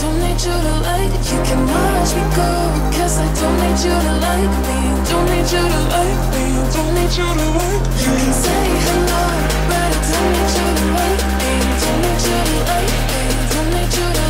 don't need you to like it. You can watch me go Cause I don't need you to like me. Don't need you to like me. Don't need you to like me. You can say hello But I don't need you to like me. Don't need you to like me. Don't need you to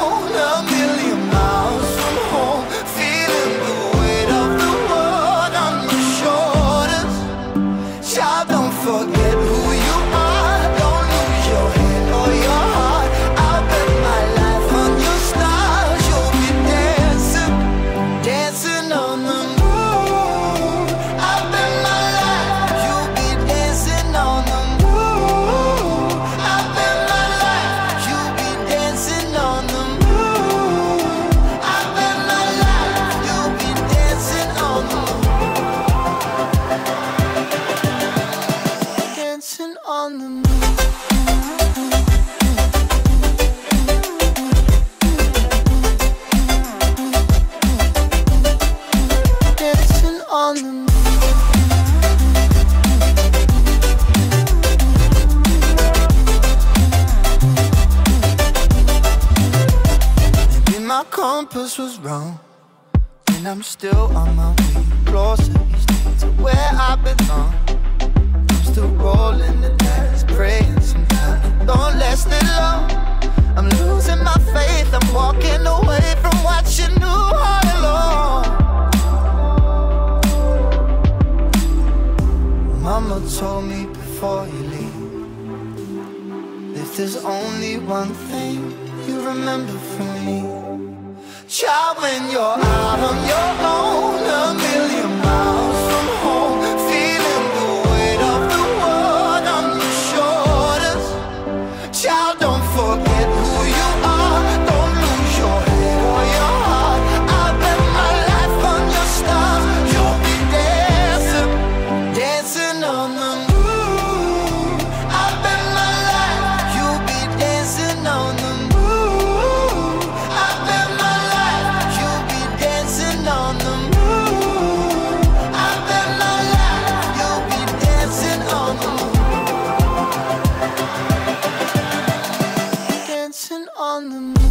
was wrong, and I'm still on my way closer each day to where I belong. I'm still rolling the dice, praying sometimes don't last it long. I'm losing my faith, I'm walking away from what you knew all along. Mama told me before you leave. If there's only one thing you remember from me, child, you're out on the moon.